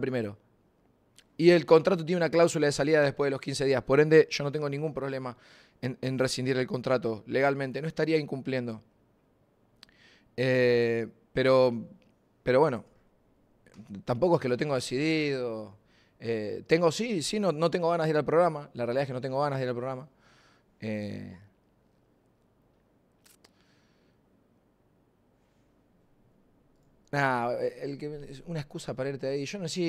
primero. Y el contrato tiene una cláusula de salida después de los 15 días. Por ende, yo no tengo ningún problema en, rescindir el contrato legalmente. No estaría incumpliendo. Eh, pero, pero bueno, tampoco es que lo tengo decidido. Eh, tengo, sí, sí, no, no tengo ganas de ir al programa. La realidad es que no tengo ganas de ir al programa. Eh, nada, el que, una excusa para irte ahí. Yo no sé